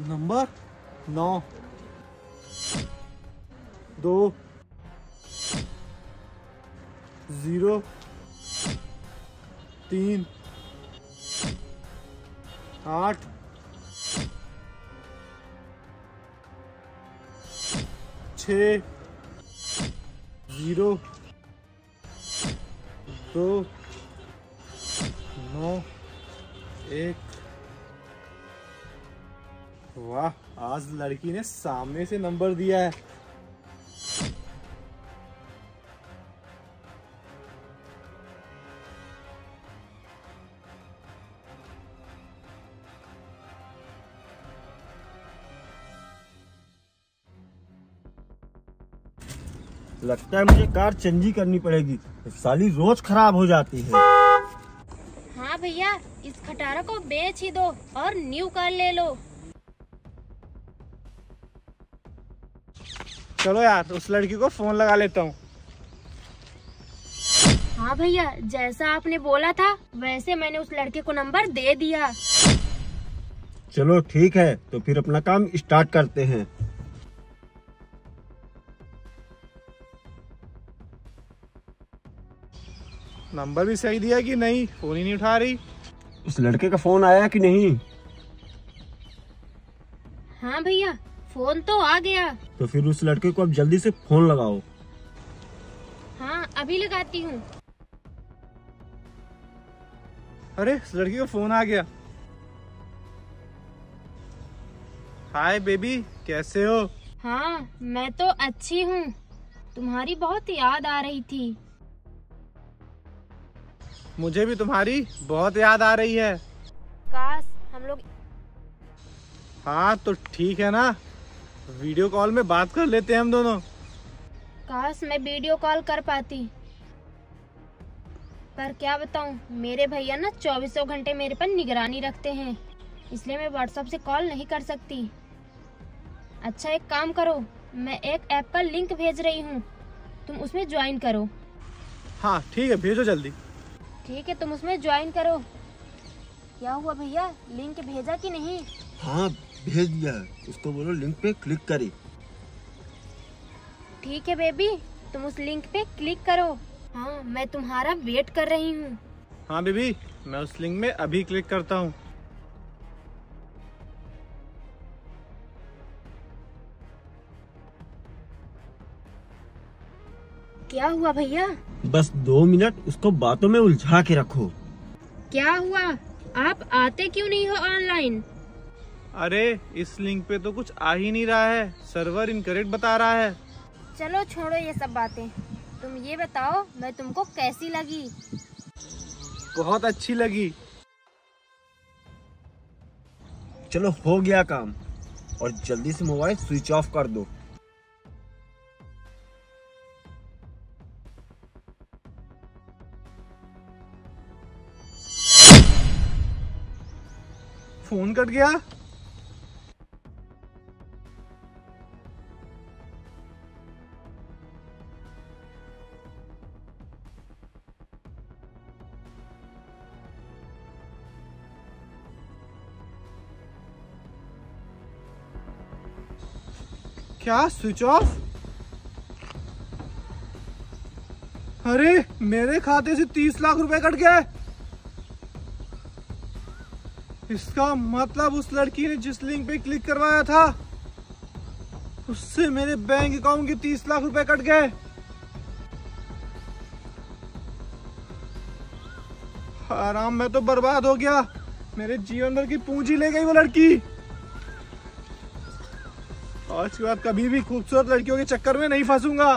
Number नौ। दो। Zero. तीन। आठ। छ। ज़ीरो। दो। नौ। एक। वाह, आज लड़की ने सामने से नंबर दिया है। लगता है मुझे कार चेंज ही करनी पड़ेगी। साली रोज खराब हो जाती है। हाँ भैया, इस खटारा को बेच ही दो और न्यू कार ले लो। चलो यार उस लड़की को फ़ोन लगा लेता हूँ। हाँ भैया जैसा आपने बोला था वैसे मैंने उस लड़के को नंबर दे दिया। चलो ठीक है तो फिर अपना काम स्टार्ट करते हैं। नंबर भी सही दिया कि नहीं? फ़ोन ही नहीं उठा रही। उस लड़के का फ़ोन आया कि नहीं हाँ भैया फ़ोन तो आ गया। तो फिर उस लड़के को अब जल्दी से फ़ोन लगाओ। हाँ अभी लगाती हूँ। अरे उस लड़की का फ़ोन आ गया। हाय बेबी कैसे हो? हाँ मैं तो अच्छी हूँ। तुम्हारी बहुत याद आ रही थी। मुझे भी तुम्हारी बहुत याद आ रही है। काश हम लोग हाँ तो ठीक है ना? वीडियो कॉल में बात कर लेते हैं हम दोनों। काश मैं वीडियो कॉल कर पाती। पर क्या बताऊँ मेरे भैया ना चौबीसों घंटे मेरे पर निगरानी रखते हैं इसलिए मैं व्हाट्सएप से कॉल नहीं कर सकती। अच्छा एक काम करो मैं एक ऐप का लिंक भेज रही हूँ तुम उसमें ज्वाइन करो। हाँ ठीक है भेजो जल्दी। ठीक है तुम उसमें ज्वाइन करो। क्या हुआ भैया लिंक भेजा कि नहीं? हाँ भेज दिया है। उसको बोलो लिंक पे क्लिक करे ठीक है बेबी तुम उस लिंक पे क्लिक करो। हाँ मैं तुम्हारा वेट कर रही हूँ। हाँ बेबी मैं उस लिंक में अभी क्लिक करता हूँ। क्या हुआ भैया? बस दो मिनट उसको बातों में उलझा के रखो। क्या हुआ? आप आते क्यों नहीं हो ऑनलाइन अरे इस लिंक पे तो कुछ आ ही नहीं रहा है। सर्वर इनकरेक्ट बता रहा है। चलो छोड़ो ये सब बातें। तुम ये बताओ मैं तुमको कैसी लगी? बहुत अच्छी लगी। चलो हो गया काम। और जल्दी से मोबाइल स्विच ऑफ़ कर दो। फ़ोन कट गया? क्या? स्विच ऑफ़ अरे, मेरे खाते से तीस लाख रुपए कट गए। इसका मतलब उस लड़की ने जिस लिंक पे क्लिक करवाया था, उससे मेरे बैंक अकाउंट के तीस लाख रुपए कट गए। आराम, में तो बर्बाद हो गया। मेरे जीवन भर की पूंजी ले गई वो लड़की। आज के बाद कभी भी खूबसूरत लड़कियों के चक्कर में नहीं फंसूँगा।